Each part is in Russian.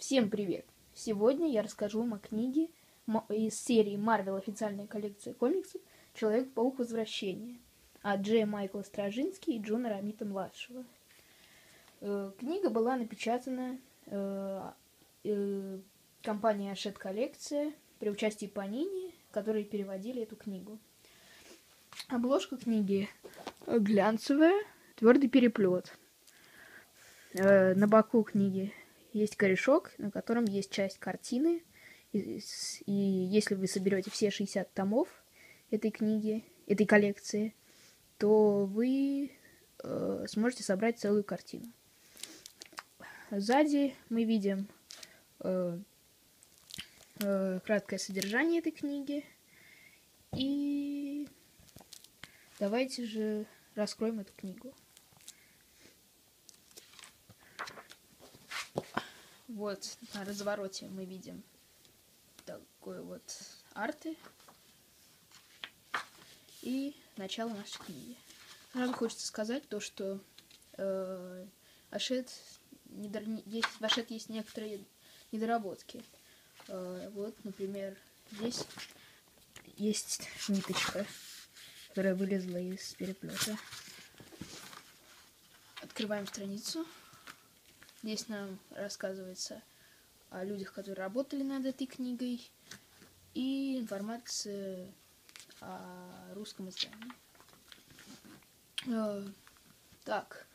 Всем привет! Сегодня я расскажу вам о книге из серии Marvel официальная коллекция комиксов «Человек-паук. Возвращение» от Джея Майкла Стражински и Джона Рамита-младшего. Э, книга была напечатана э, э, компанией Ашет Коллекция при участии Панини, которые переводили эту книгу. Обложка книги глянцевая, твердый переплет. На боку книги есть корешок, на котором есть часть картины. И, если вы соберете все 60 томов этой книги, этой коллекции, то вы э, сможете собрать целую картину. Сзади мы видим э, э, краткое содержание этой книги. И давайте же раскроем эту книгу. Вот на развороте мы видим такой вот арты и начало нашей книги. Сразу хочется сказать то, что э, Ашет недор... есть, в Ашет есть некоторые недоработки. Э, вот, например, здесь есть ниточка, которая вылезла из переплета. Открываем страницу. Здесь нам рассказывается о людях, которые работали над этой книгой, и информация о русском издании. Э, так,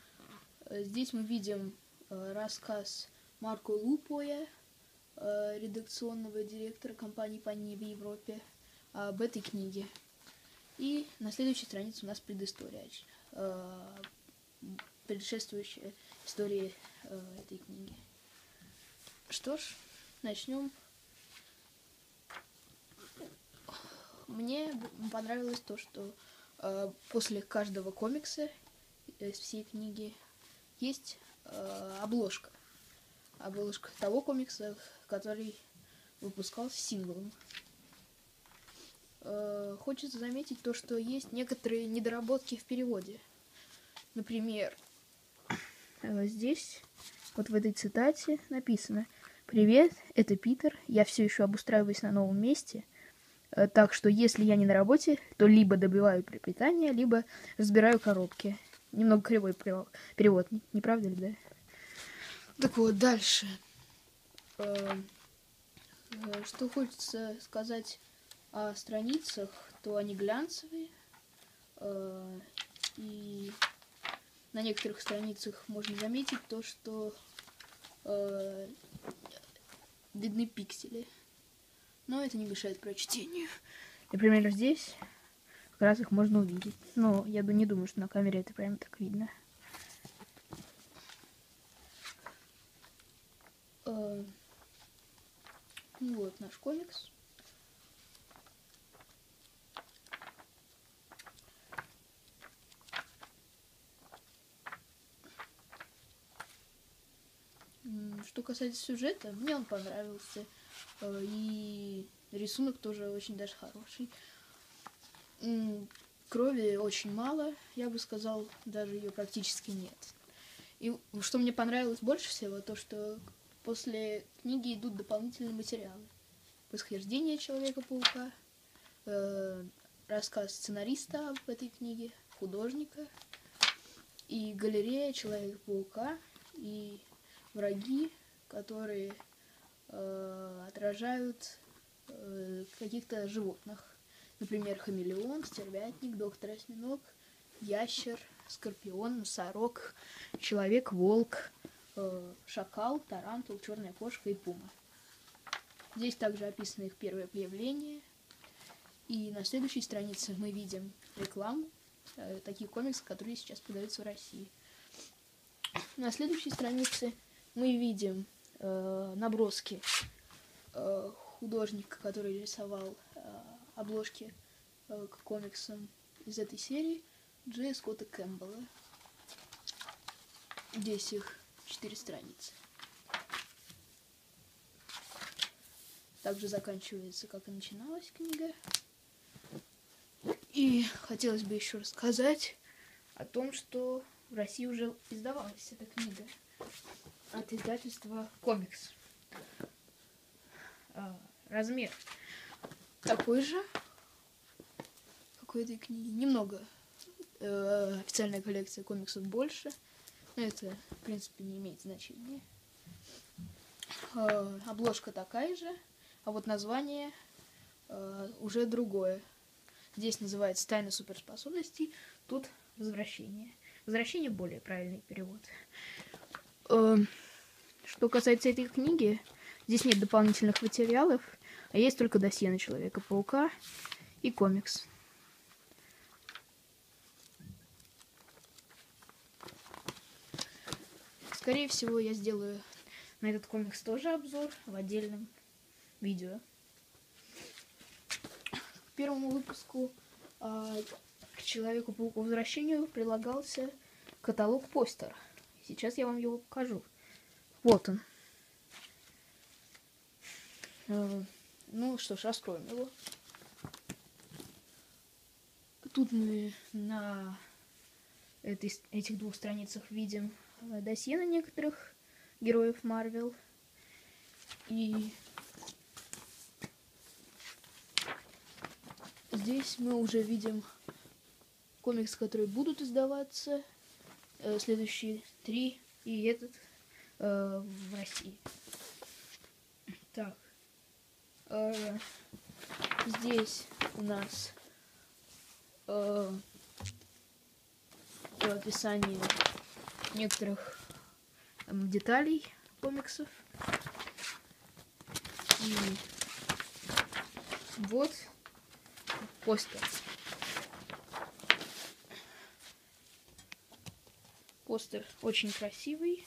здесь мы видим э, рассказ Марко Лупоя, э, редакционного директора компании Пани в Европе, об этой книге. И на следующей странице у нас предыстория, предшествующая истории э, этой книги. Что ж, начнем. Мне понравилось то, что э, после каждого комикса из всей книги есть э, обложка. Обложка того комикса, который выпускался синглом. Э, хочется заметить то, что есть некоторые недоработки в переводе. Например, здесь, вот в этой цитате написано «Привет, это Питер, я все еще обустраиваюсь на новом месте, э, так что если я не на работе, то либо добиваю пропитание, либо разбираю коробки». Немного кривой перевод, не правда ли, да? Так вот, дальше. Э, что хочется сказать о страницах, то они глянцевые. И на некоторых страницах можно заметить то, что э, видны пиксели. Но это не мешает прочтению. Например, здесь как раз их можно увидеть. Но я не думаю, что на камере это прям так видно. Э, вот наш комикс. Что касается сюжета, мне он понравился. Э, и рисунок тоже очень даже хороший. Крови очень мало, я бы сказал, даже ее практически нет. И что мне понравилось больше всего, то что после книги идут дополнительные материалы. Восхождение Человека-паука, э, рассказ сценариста об этой книге, художника, и галерея Человека-паука, и враги, которые э, отражают э, каких-то животных. Например, хамелеон, стервятник, доктор осьминог, ящер, скорпион, носорог, человек-волк, э, шакал, тарантул, черная кошка и пума. Здесь также описано их первое появление. И на следующей странице мы видим рекламу э, таких комиксов, которые сейчас продаются в России. На следующей странице мы видим э, наброски э, художника, который рисовал э, обложки э, к комиксам из этой серии, Джея Скотта Кэмпбелла. Здесь их четыре страницы. Также заканчивается, как и начиналась книга. И хотелось бы еще рассказать о том, что в России уже издавалась эта книга от издательства «Комикс». размер. Такой же. Какой-то книги. Немного. Э, официальная коллекция комиксов больше. Но это, в принципе, не имеет значения. Э, обложка такая же, а вот название э, уже другое. Здесь называется «Тайна суперспособностей», тут «Возвращение». «Возвращение» более правильный перевод. Э, что касается этой книги, здесь нет дополнительных материалов, а есть только досье на Человека-паука и комикс. Скорее всего, я сделаю на этот комикс тоже обзор в отдельном видео. К первому выпуску а, к Человеку-пауку возвращению прилагался каталог-постер. Сейчас я вам его покажу. Вот он. Э, ну что ж, раскроем его. Тут мы на этой, этих двух страницах видим э, досье на некоторых героев Марвел. И здесь мы уже видим комиксы, которые будут издаваться, э, следующие три и этот э, в России. Так. Э, здесь у нас э, описание некоторых э, деталей комиксов. И вот постер. Постер очень красивый,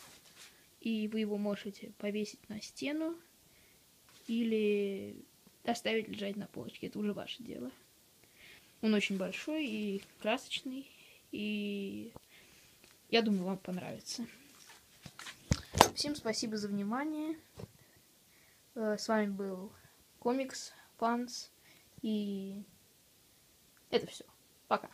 и вы его можете повесить на стену или оставить лежать на полочке. Это уже ваше дело. Он очень большой и красочный, и я думаю, вам понравится. Всем спасибо за внимание. Э, с вами был Комикс, Панс, и это все. Пока.